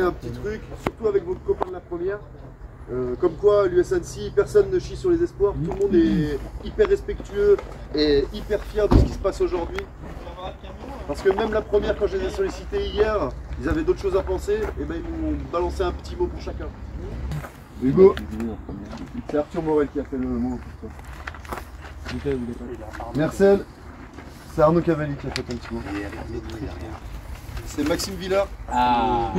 un petit truc, surtout avec votre copain de la première. Euh, comme quoi, l'USNC, personne ne chie sur les espoirs, tout le monde est hyper respectueux et hyper fier de ce qui se passe aujourd'hui. Parce que même la première, quand je les ai sollicités hier, ils avaient d'autres choses à penser, et ben ils m'ont balancé un petit mot pour chacun. Hugo, c'est Arthur Morel qui a fait le mot pour toi. Marcel, c'est Arnaud Cavalli qui a fait un petit mot. C'est Maxime Villard. Ah,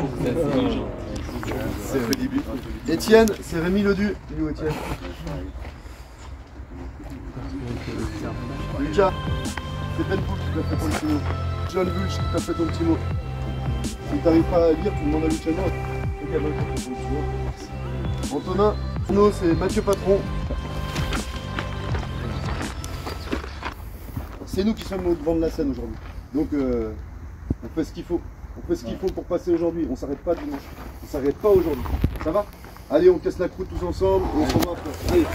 C'est Rémi Étienne, c'est Rémi Ledu. Où Étienne Lucas, c'est Ben Poul qui t'a fait ton petit mot. John Bulch qui t'a fait ton petit mot. Si t'arrives pas à lire, tu demandes à Luciano. Antonin, Arnaud, c'est Mathieu Patron. C'est nous qui sommes au devant de la scène aujourd'hui. Donc euh, on fait ce qu'il faut. On fait ce qu'il faut pour passer aujourd'hui. On s'arrête pas dimanche. On s'arrête pas aujourd'hui. Ça va? Allez, on casse la croûte tous ensemble. On s'en va. Allez.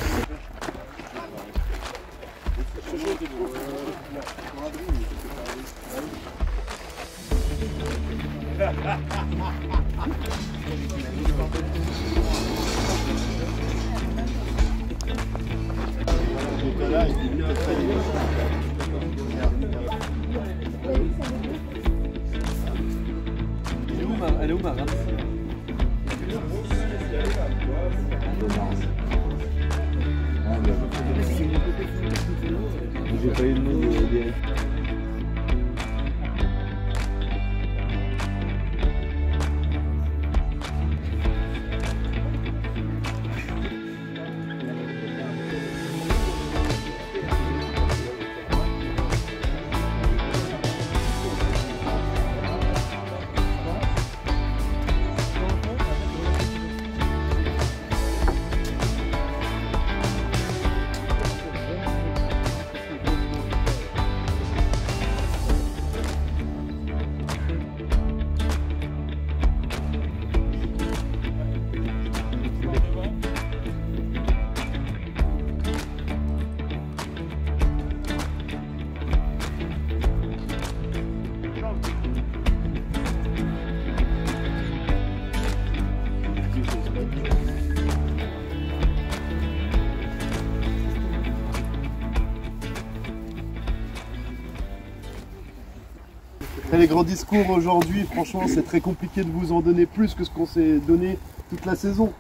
Les grands discours aujourd'hui, franchement, c'est très compliqué de vous en donner plus que ce qu'on s'est donné toute la saison.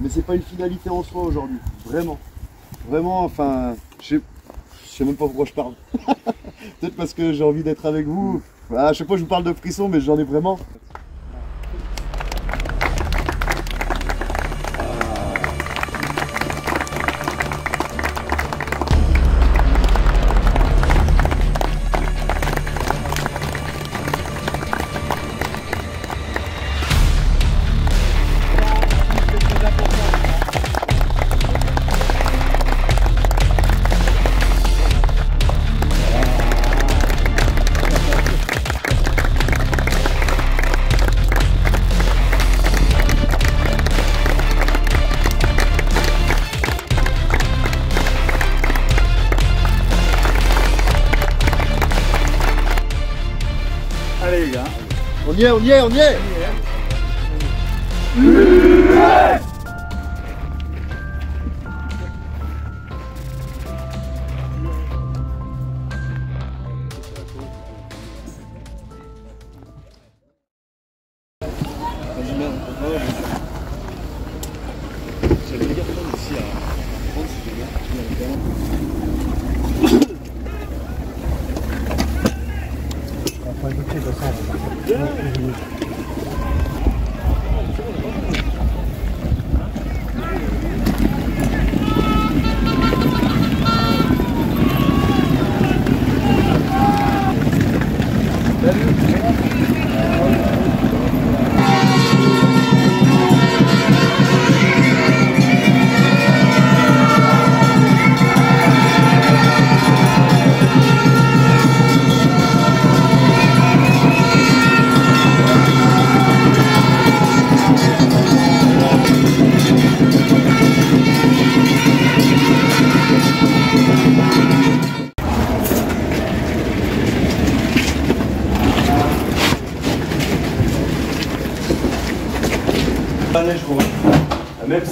Mais c'est pas une finalité en soi aujourd'hui, vraiment. Vraiment, enfin, je sais, même pas pourquoi je parle. Peut-être parce que j'ai envie d'être avec vous. Voilà, à chaque fois je vous parle de frissons, mais j'en ai vraiment. Y est, on y est, on y est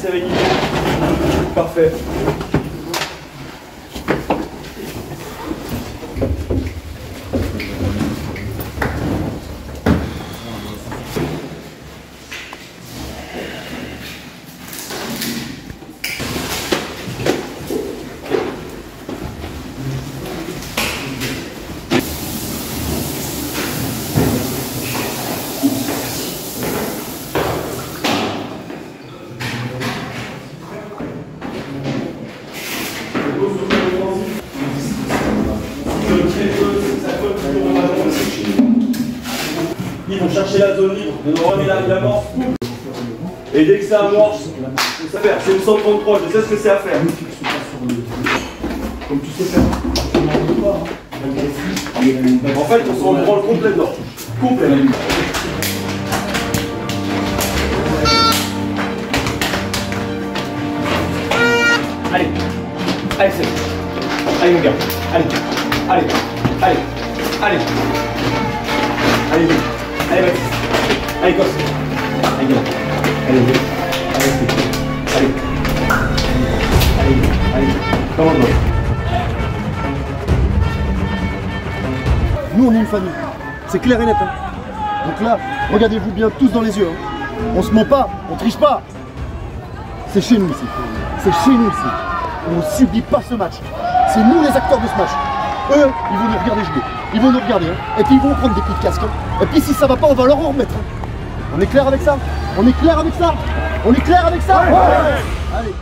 La même sérénité. Parfait. Ils vont chercher la zone libre, de remet la, la mort. Et dès que ça amorce, c'est à faire. C'est une 133, je sais ce que c'est à faire. Comme tu sais faire. Hein. En fait, on se rend branle complètement. Complètement. Clair et net. hein. Donc là, regardez-vous bien tous dans les yeux. hein. On se ment pas, on triche pas. C'est chez nous ici. C'est chez nous ici. On subit pas ce match. C'est nous les acteurs de ce match. Eux, ils vont nous regarder jouer. Ils vont nous regarder. hein. Et puis ils vont prendre des coups de casque. Et puis si ça va pas, on va leur en remettre. On est clair avec ça? On est clair avec ça? On est clair avec ça? Allez.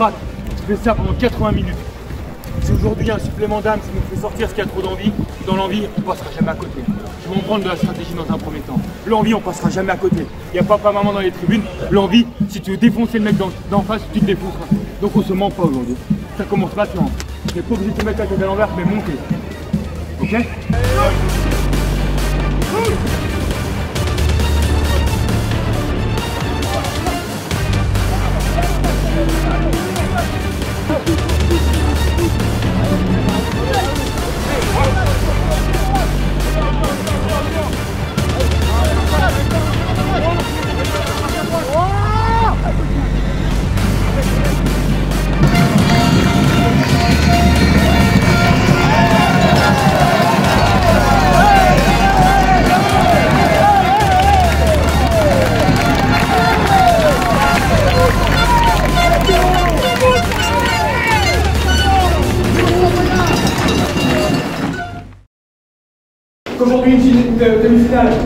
Te relèves, tu grattes. Tu fais ça pendant 80 minutes. Si aujourd'hui un supplément d'âme, ça nous fait sortir ce qu'il y a trop d'envie, dans l'envie, on passera jamais à côté. Je vais en prendre de la stratégie dans un premier temps. L'envie, on passera jamais à côté. Il n'y a papa, maman dans les tribunes. L'envie, si tu veux défoncer le mec d'en face, tu te défonceras. Donc on se ment pas aujourd'hui. Ça commence maintenant. Tu n'es pas obligé de te mettre la tête à l'envers, mais monter. Ok? Qu'aujourd'hui,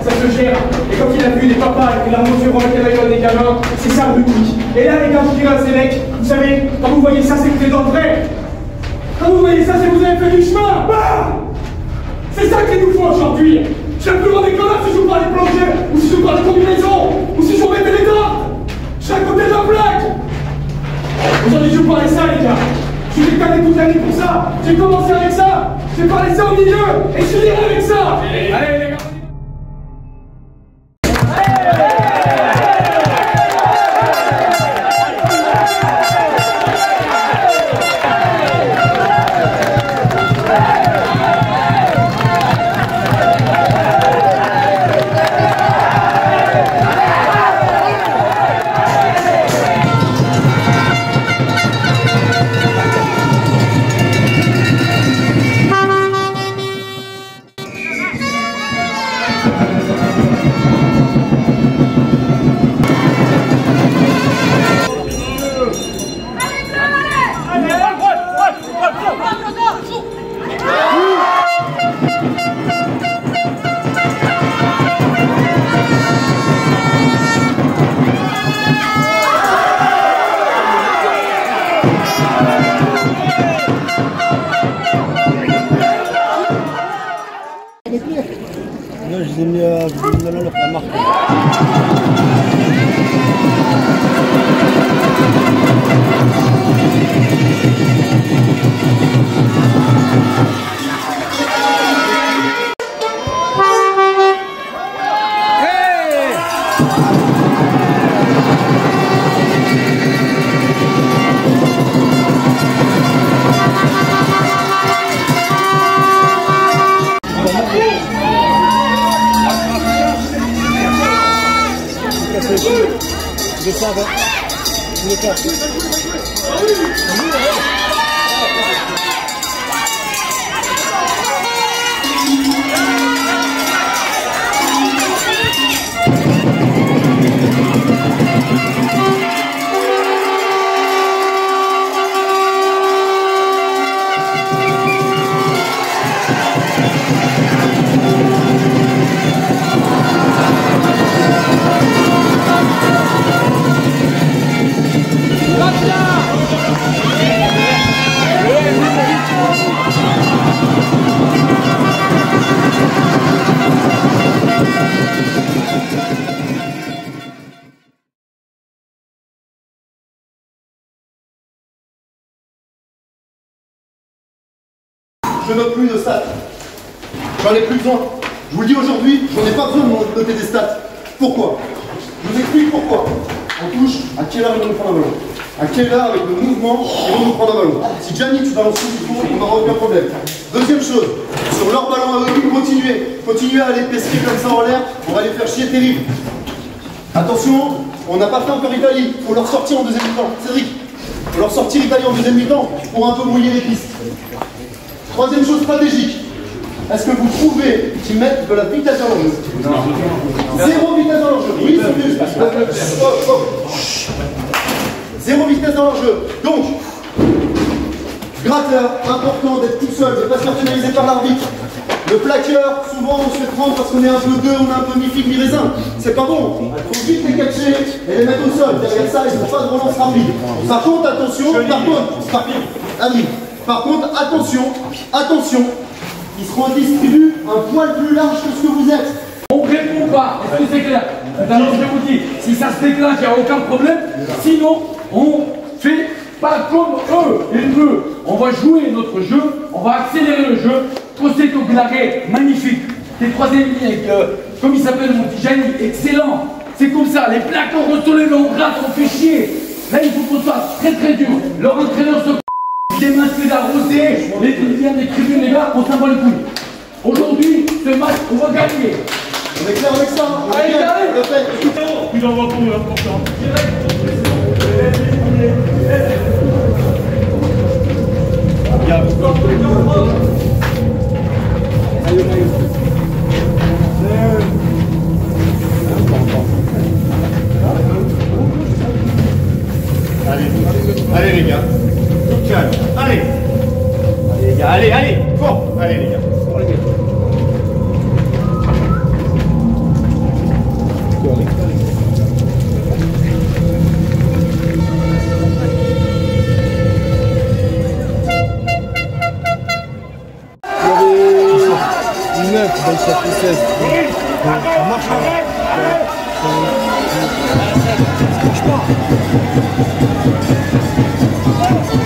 ça se gère. Et quand il a vu les papas et la remettre les maillots des gamins, c'est ça le rugby. Et là, les gars, je dirais à ces mecs, vous savez, quand vous voyez ça, c'est que vous êtes dans le vrai. Quand vous voyez ça, c'est que vous avez fait du chemin. Bam c'est ça qu'il nous faut aujourd'hui. Je serais plus grand des si je vous parlais de plongée, ou si je vous parlais de combinaison, ou si je vous mettais les dents. Je serais à côté de la plaque. Aujourd'hui, je vous parlais ça, les gars. Je suis décalé toute pour ça. J'ai commencé avec ça. J'ai parlé ça au milieu. Et je finirai avec ça. Allez, les gars. Balances tout faut, on n'aura aucun problème. Deuxième chose, sur leur ballon à eux, continuez. Continuez à les pesquer comme ça en l'air, on va les faire chier terrible. Attention, on n'a pas fait encore Italie, faut leur sortir en deuxième mi-temps. Cédric, faut leur sortir Italie en deuxième mi-temps pour un peu brouiller les pistes. Troisième chose stratégique. Est-ce que vous trouvez qu'ils mettent de la vitesse dans l'enjeu? Zéro vitesse dans l'enjeu. Oui, c'est mieux. Zéro vitesse dans l'enjeu. Donc, gratteur, important d'être tout seul, de ne pas se faire pénaliser par l'arbitre. Le plaqueur, souvent on se fait prendre parce qu'on est un peu deux, on est un peu mi-figue, mi-raisin. C'est pas bon. Il faut vite les catcher et les mettre au sol. Derrière ça, ils n'ont pas de relance rapide. Par contre, attention, par contre, par, Ami, par contre, attention, attention, ils seront distribués un poil plus large que ce que vous êtes. On répond pas, est-ce que c'est clair Maintenant, je vous dis, si ça se déclenche, il n'y a aucun problème. Sinon, on fait pas comme eux, les bleus. On va jouer notre jeu, on va accélérer le jeu. Procédo Glaré, magnifique. Tes troisième ligne avec, euh, comme il s'appelle mon petit Gianni, excellent. C'est comme ça, les plaques on retourne on gratte, on fait chier. Là, il faut qu'on soit très très dur. Leur entraîneur se des mains c'est d'arroser, les viennent des tribunes, les gars, on s'en bat les couilles. Aujourd'hui, ce match, on va gagner. On est clair avec ça On est Allez, allez. On le fait. Puis d'envoi pour eux, important. Allez, allez les gars. Allez. Allez les gars, belle surface. Marche. Ça marche.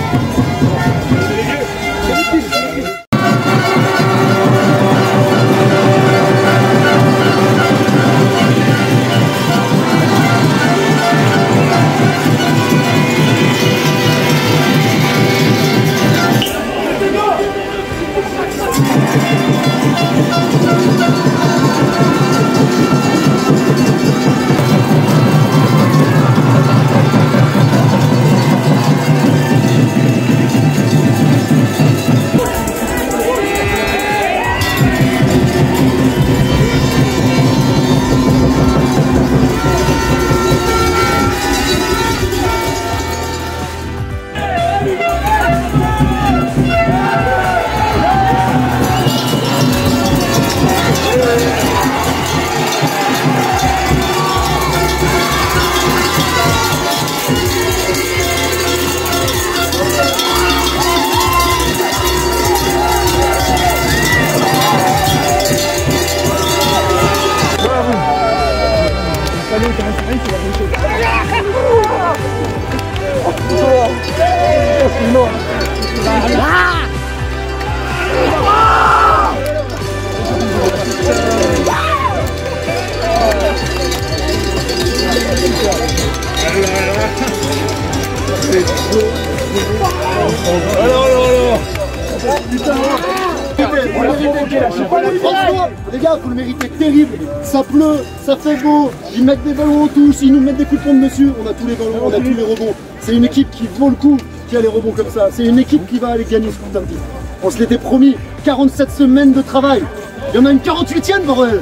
Vous le méritez. Franchement, les gars, vous le méritez terrible. Ça pleut, ça fait beau, ils mettent des ballons en touche, ils nous mettent des coups de pompe dessus. On a tous les ballons, on a tous les rebonds. C'est une équipe qui vaut le coup, qui a les rebonds comme ça. C'est une équipe qui va aller gagner ce putain de titre. On se l'était promis, 47 semaines de travail. Il y en a une 48e, bordel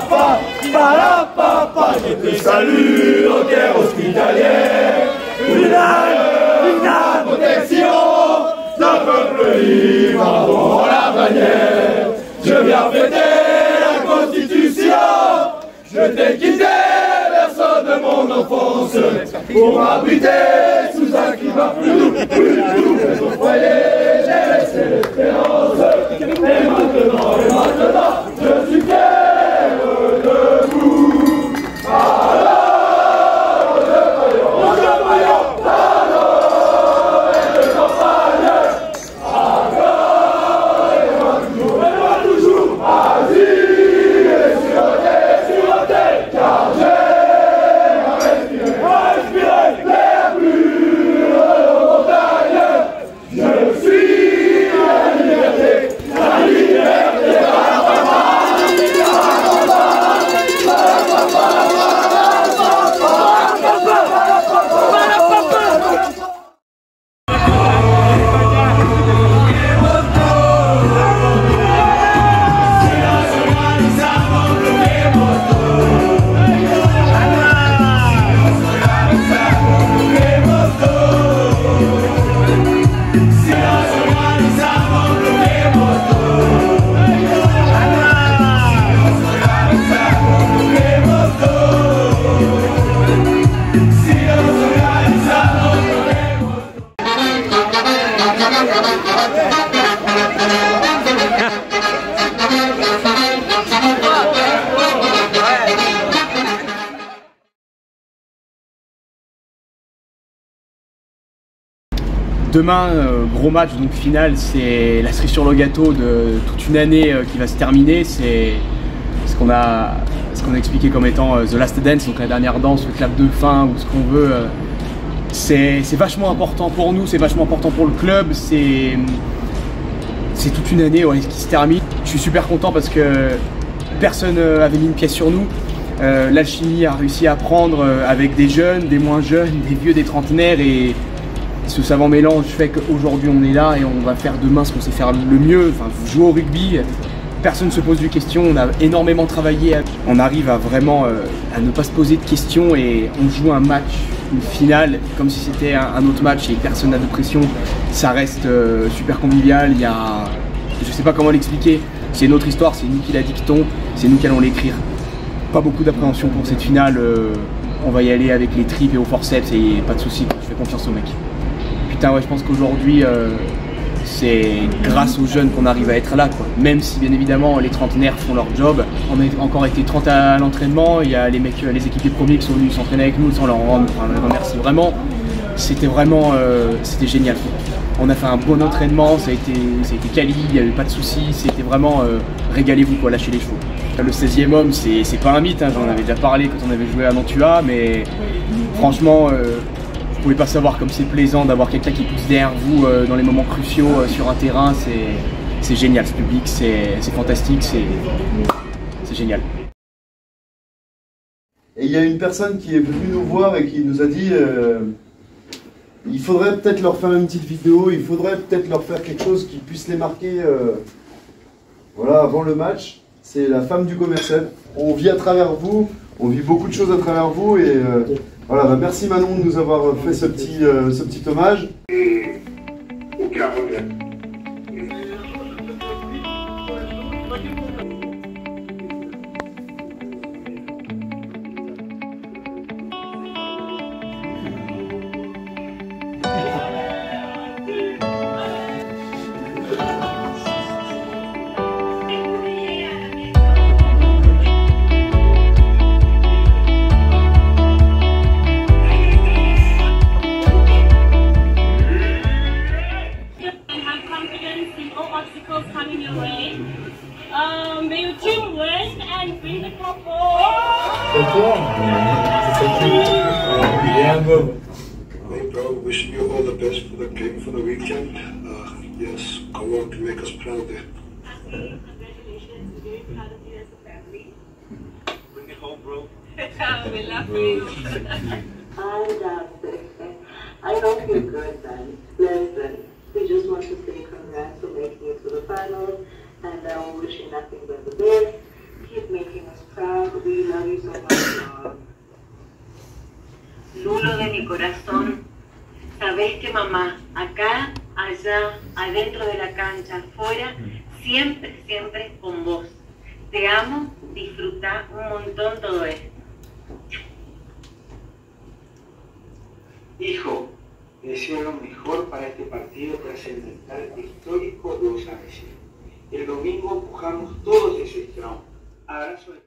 papa, para papa, je te salue au cœur hospitalier. Une âme, une protection, d'un peuple libre avant la bannière. Je viens fêter la constitution, je t'ai quitté, personne de mon enfance, pour m'habiter sous un climat plus doux, plus doux. Vous voyez, j'ai laissé l'espérance. Demain, euh, gros match, donc finale, c'est la cerise sur le gâteau de toute une année euh, qui va se terminer. C'est ce qu'on a, expliqué comme étant euh, The Last Dance, donc la dernière danse, le clap de fin ou ce qu'on veut. c'est vachement important pour nous, c'est vachement important pour le club. C'est toute une année qui se termine. Je suis super content parce que personne euh, avait mis une pièce sur nous. L'alchimie a réussi à prendre avec des jeunes, des moins jeunes, des vieux, des trentenaires et ce savant mélange fait qu'aujourd'hui on est là et on va faire demain ce qu'on sait faire le mieux. Enfin, vous jouez au rugby, personne ne se pose de questions, on a énormément travaillé. On arrive à vraiment euh, à ne pas se poser de questions et on joue un match, une finale, comme si c'était un, autre match et personne n'a de pression. Ça reste euh, super convivial, il y a... Je sais pas comment l'expliquer, c'est notre histoire, c'est nous qui la dictons, c'est nous qui allons l'écrire. Pas beaucoup d'appréhension pour cette finale, euh, on va y aller avec les tripes et au forceps et pas de soucis, je fais confiance aux mecs. Putain, ouais, je pense qu'aujourd'hui, euh, c'est grâce aux jeunes qu'on arrive à être là, quoi. Même si, bien évidemment, les trentenaires font leur job. On a encore été 30 à l'entraînement. Il y a les mecs, euh, les équipes premiers qui sont venus s'entraîner avec nous, sans leur rendre, enfin, les remercie vraiment. C'était vraiment, euh, c'était génial. On a fait un bon entraînement, ça a été, ça a été quali, il n'y avait pas de soucis. C'était vraiment, régalez-vous, quoi, lâchez les chevaux. Le 16e homme, c'est pas un mythe, hein, j'en avais déjà parlé quand on avait joué à Mantua, mais franchement, pouvez pas savoir comme c'est plaisant d'avoir quelqu'un qui pousse derrière vous euh, dans les moments cruciaux euh, sur un terrain. C'est génial, ce public, c'est fantastique, c'est génial. Et il y a une personne qui est venue nous voir et qui nous a dit euh, il faudrait peut-être leur faire une petite vidéo, il faudrait peut-être leur faire quelque chose qui puisse les marquer voilà, avant le match. C'est la femme du commercial. On vit à travers vous, on vit beaucoup de choses à travers vous et Voilà, bah, merci Manon de nous avoir fait ce petit, euh, hommage. Uh, yes, go on to make us proud there. Congratulations, we're very proud of you as a family. Bring it home, bro. we love you. Hi, Doctor. I hope you're good, then. Listen, we just want to say congrats for making it to the finals, and I will wish you nothing but the best. Keep making us proud. We love you so much, Lulo de mi corazón, sabes que mamá, acá, allá, adentro de la cancha, afuera, siempre, siempre con vos. Te amo, disfruta un montón todo esto. Hijo, te deseo lo mejor para este partido trascendental histórico 2 a 0. El domingo empujamos todos ese strong. Abrazo de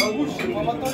А лучше, молотой.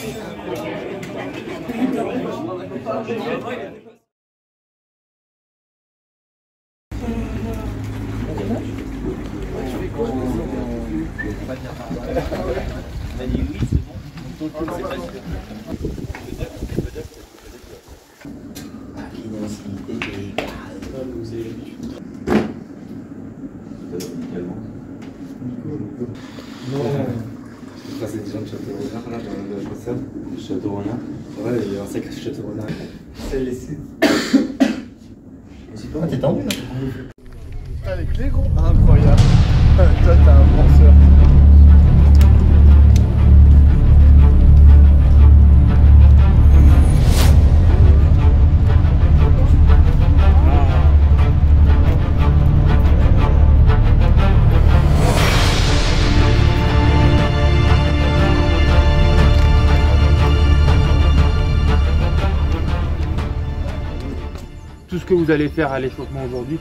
Vous allez faire à l'échauffement aujourd'hui,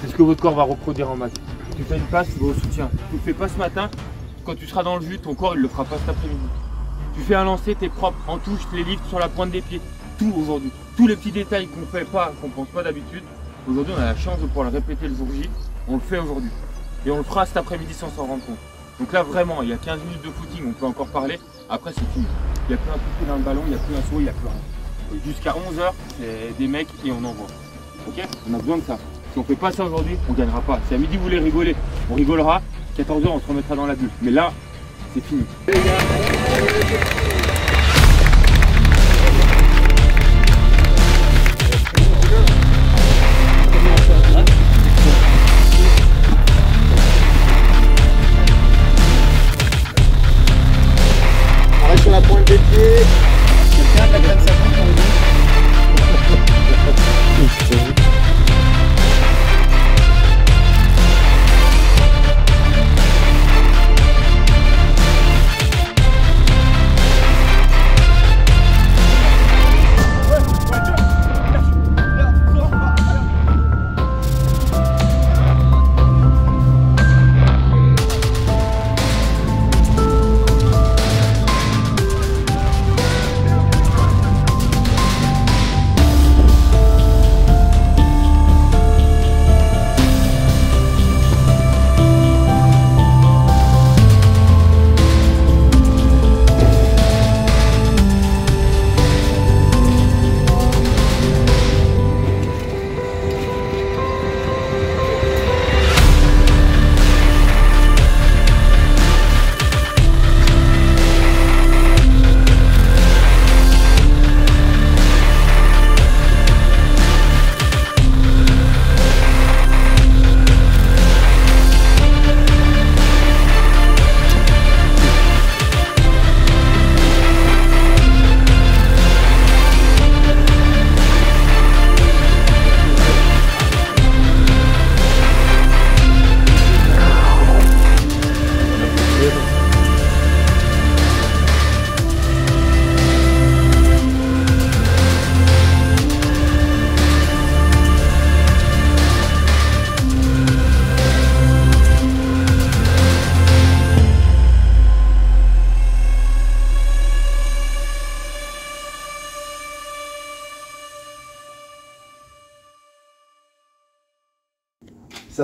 c'est ce que votre corps va reproduire en maths. Tu fais une passe, tu vas au soutien. Tu le fais pas ce matin, quand tu seras dans le jus, ton corps il le fera pas cet après-midi. Tu fais un lancer, t'es propre, en touche, les livres sur la pointe des pieds. Tout aujourd'hui. Tous les petits détails qu'on fait pas, qu'on pense pas d'habitude. Aujourd'hui, on a la chance de pouvoir le répéter le jour J. On le fait aujourd'hui. Et on le fera cet après-midi sans s'en rendre compte. Donc là, vraiment, il y a 15 minutes de footing, on peut encore parler. Après, c'est fini. Il n'y a plus un coup dans le ballon, il n'y a plus un saut, il n'y a plus rien. Jusqu'à 11h, c'est des mecs et on envoie. On a besoin de ça. Si on fait pas ça aujourd'hui, on gagnera pas. Si à midi vous voulez rigoler, on rigolera. 14h, on se remettra dans la bulle. Mais là, c'est fini. Arrête sur la pointe des pieds.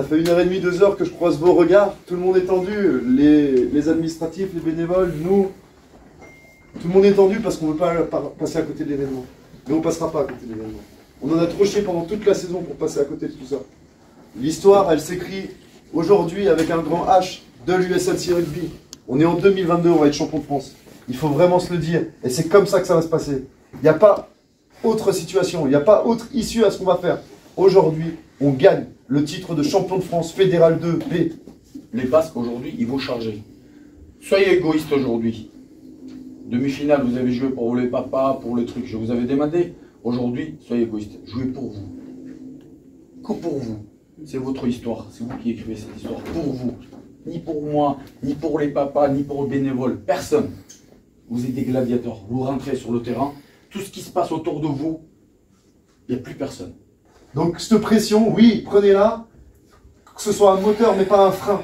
Fait une heure et demie, deux heures que je croise vos regards. Tout le monde est tendu. Les, administratifs, les bénévoles, nous. Tout le monde est tendu parce qu'on ne veut pas pa- passer à côté de l'événement. Mais on ne passera pas à côté de l'événement. On en a trop chié pendant toute la saison pour passer à côté de tout ça. L'histoire, elle s'écrit aujourd'hui avec un grand H de l'USLC Rugby. On est en 2022, on va être champion de France. Il faut vraiment se le dire. Et c'est comme ça que ça va se passer. Il n'y a pas autre situation, il n'y a pas autre issue à ce qu'on va faire. Aujourd'hui, on gagne le titre de champion de France fédéral 2B. Les Basques aujourd'hui, ils vont charger. Soyez égoïste aujourd'hui. Demi-finale, vous avez joué pour les papas, pour le truc, je vous avais demandé. Aujourd'hui, soyez égoïste. Jouez pour vous. Que pour vous. C'est votre histoire. C'est vous qui écrivez cette histoire. Pour vous. Ni pour moi, ni pour les papas, ni pour les bénévoles. Personne. Vous êtes des gladiateurs. Vous rentrez sur le terrain. Tout ce qui se passe autour de vous, il n'y a plus personne. Donc cette pression, oui, prenez-la. Que ce soit un moteur, mais pas un frein.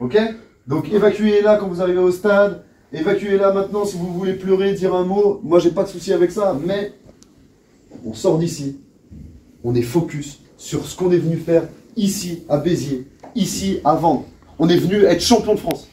Ok? Donc évacuez-la quand vous arrivez au stade. Évacuez-la maintenant si vous voulez pleurer, dire un mot. Moi, j'ai pas de souci avec ça. Mais on sort d'ici. On est focus sur ce qu'on est venu faire ici à Béziers, ici à Vendre. On est venu être champion de France.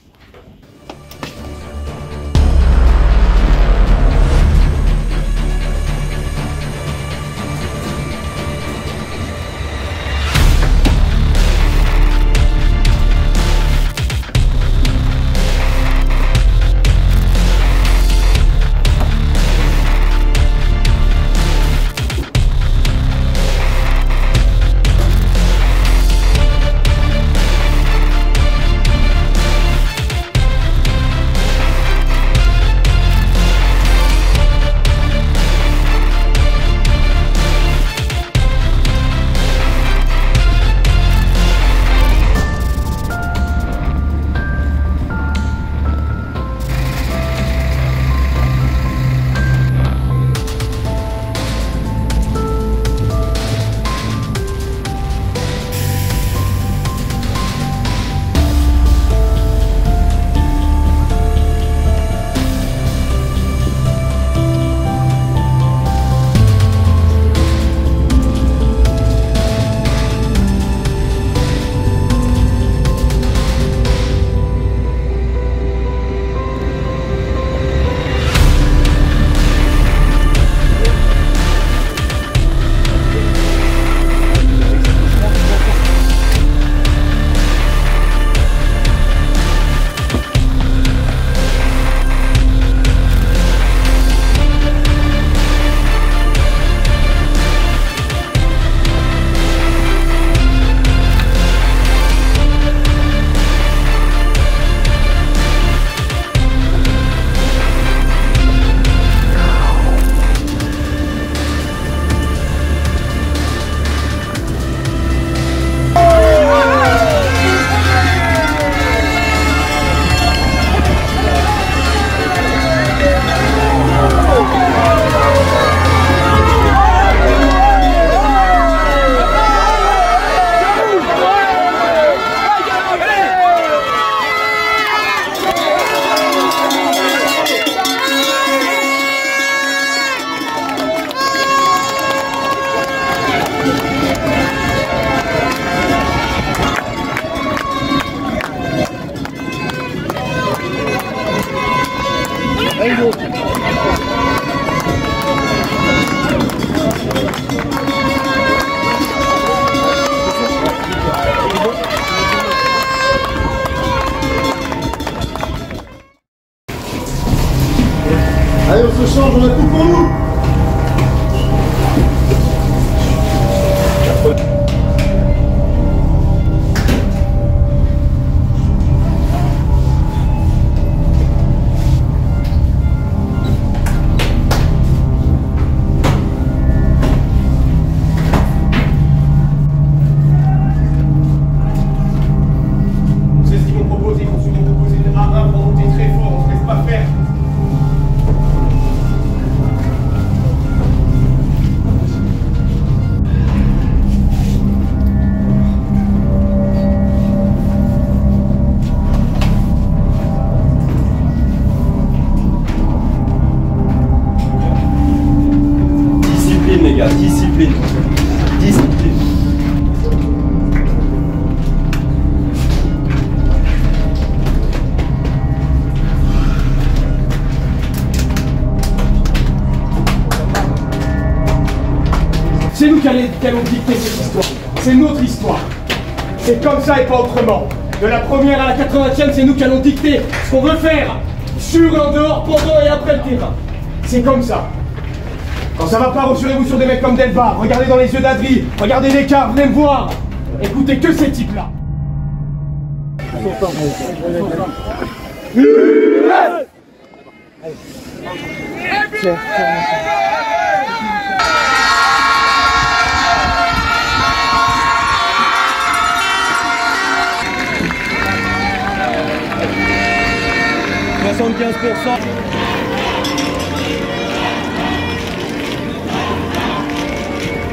Discipline. C'est nous qui allons dicter cette histoire. C'est notre histoire. C'est comme ça et pas autrement. De la première à la 80e, c'est nous qui allons dicter ce qu'on veut faire. Sur, en dehors, pendant et après le terrain. C'est comme ça. Ça va pas, rassurez-vous sur des mecs comme Delva. Regardez dans les yeux d'Adri. Regardez l'écart, venez me voir. Écoutez que ces types-là.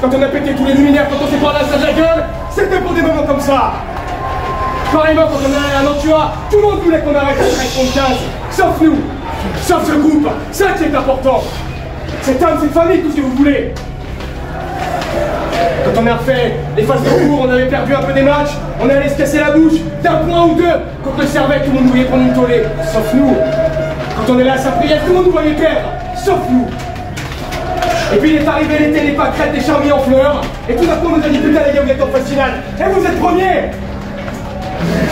quand on a pété tous les luminaires, quand on s'est parlé à ça de la gueule, c'était pour des moments comme ça. Pareillement, quand on a allé à Nantua, tout le monde voulait qu'on arrête 13 contre 15, sauf nous, sauf ce groupe. Ça qui est important. Cet homme, cette famille, tout ce que vous voulez. Quand on a refait les phases de cours, on avait perdu un peu des matchs, on allait se casser la bouche d'un point ou deux contre le Servette, tout le monde nous voyait prendre une tollée, sauf nous. Quand on est là à sa prière, tout le monde nous voyait perdre, sauf nous. Et puis il est arrivé l'été, les pâquerettes, les charmilles en fleurs, et tout d'un coup on nous a dit putain les gars vous êtes en phase finale, et vous êtes premiers.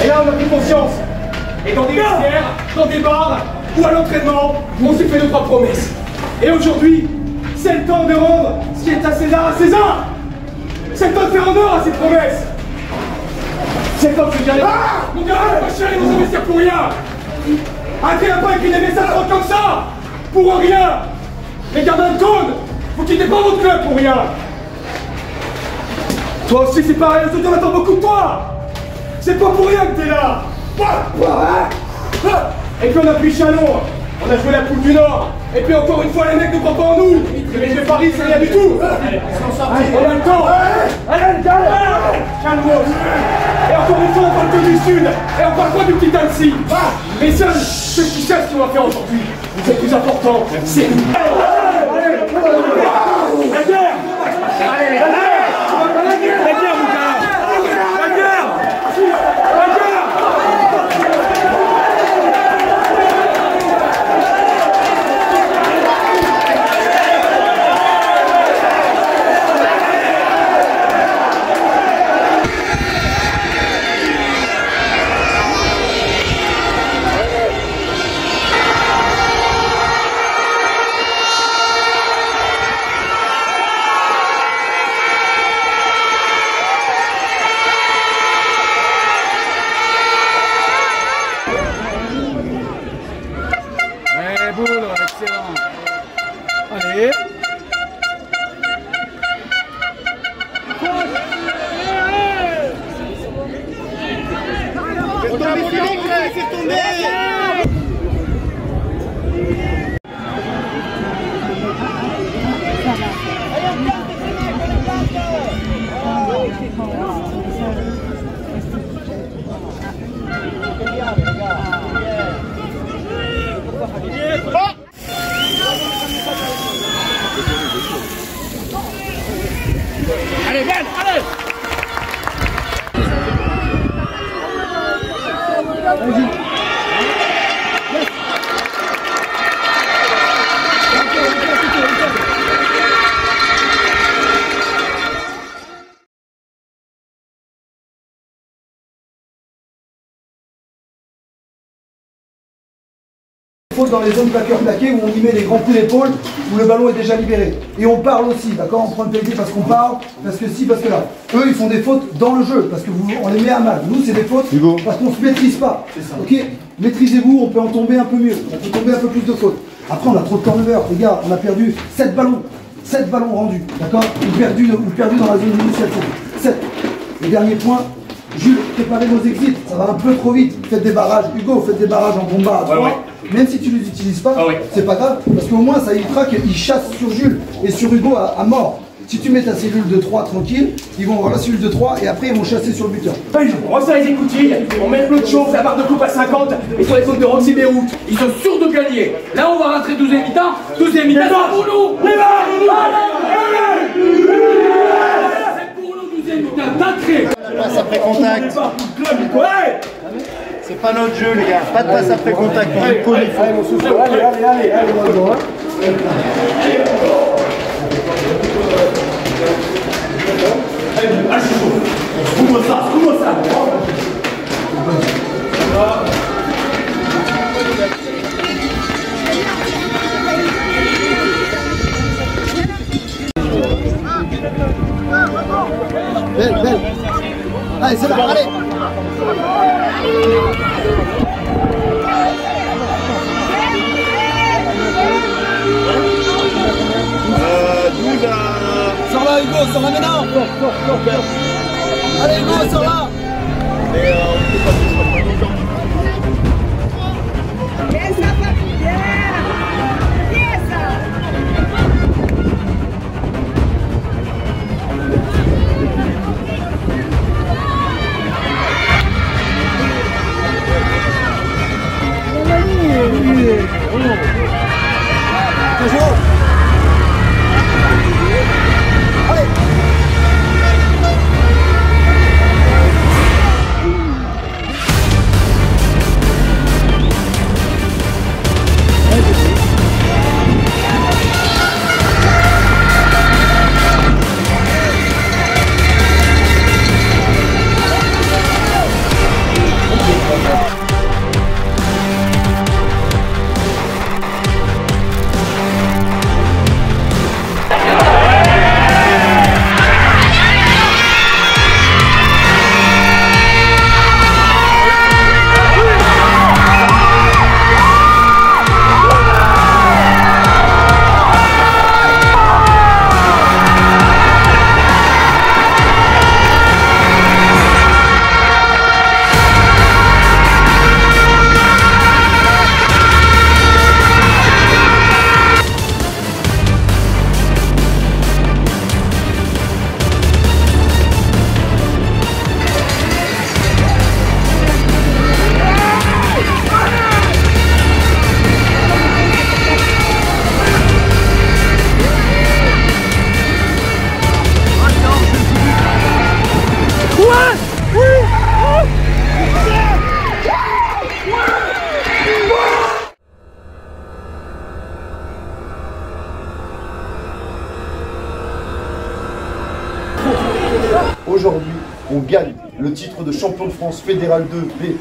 Et là on a pris conscience. Et dans des vestiaires, dans des bars, ou à l'entraînement, on s'est fait deux trois promesses. Et aujourd'hui, c'est le temps de rendre ce qui est à César à César. C'est le temps de faire honneur à ces promesses. C'est le temps de se dire Mon gars, pas chérie dans un vestiaire pour rien. Arrêtez un pas écrit des messages comme ça. Pour rien. Les gamins de Cône vous quittez pas votre club pour rien. Toi aussi c'est pareil, aujourd'hui on attend beaucoup de toi. C'est pas pour rien que t'es là. Et puis on a pris Chalon, on a joué la Coupe du Nord, et puis encore une fois les mecs ne croient pas en nous. Mais je Paris c'est rien du tout. On a le temps. Allez, calme Calme Et encore une fois on parle que du Sud, et on parle pas du petit Annecy. Mais seuls ceux qui savent ce qu'on va faire aujourd'hui, c'est le plus important, c'est nous la guerre faute dans les zones plaqueurs plaquées où on y met des grands coups d'épaule, où le ballon est déjà libéré. Et on parle aussi, d'accord On prend le pénalité parce qu'on parle, parce que si, parce que là. Eux, ils font des fautes dans le jeu, parce que vous, on les met à mal. Nous, c'est des fautes parce qu'on se maîtrise pas. Ok? Maîtrisez-vous, on peut en tomber un peu mieux, on peut tomber un peu plus de fautes. Après, on a trop de turnover. Les gars, on a perdu 7 ballons. 7 ballons rendus, d'accord? Ou perdus ou perdu dans la zone initiale. 7. Le dernier point, Jules, préparez vos exits, ça va un peu trop vite. Faites des barrages. Hugo, faites des barrages en combat à trois. ouais. Même si tu les utilises pas, Ah ouais. c'est pas grave. Parce qu'au moins, ça évitera qu'ils chassent sur Jules et sur Hugo à, à mort. Si tu mets ta cellule de 3 tranquille, ils vont avoir la cellule de 3 et après ils vont chasser sur le buteur. On resserre les écoutilles, on met le chauffe, la barre de coupe à 50, et sur les fautes de Roxy Beyrouth, ils sont sûrs de gagner. Là, on va rentrer 12 e mi-temps, 12 e mi-temps, c'est pour nous Les C'est pour nous, 12 e mi-temps, d'entrée Passe après contact. C'est pas notre jeu, les gars. Pas de passe après contact. On est collé. Allez, allez, allez, allez, on va le voir, hein. Ah, je suis chaud Secoue-moi ça, secoue-moi ça Belle, belle. Allez, c'est là, allez. Euh, 12 à. Sors là, Hugo, sors là maintenant. Allez, Hugo, sors là. Mais euh, on peut pas Aujourd'hui, fédéral 2B.